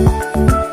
you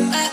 I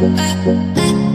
Ah, ah.